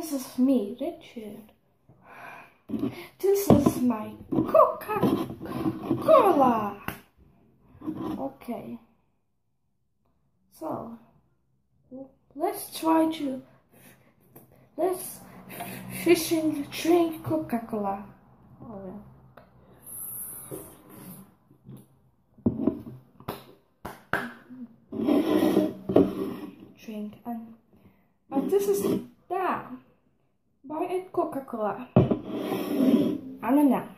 This is me, Richard. This is my Coca-Cola. Okay. So, let's try to, let's fish and drink Coca-Cola. Oh, yeah. drink and, and this is that buy a Coca-Cola. Know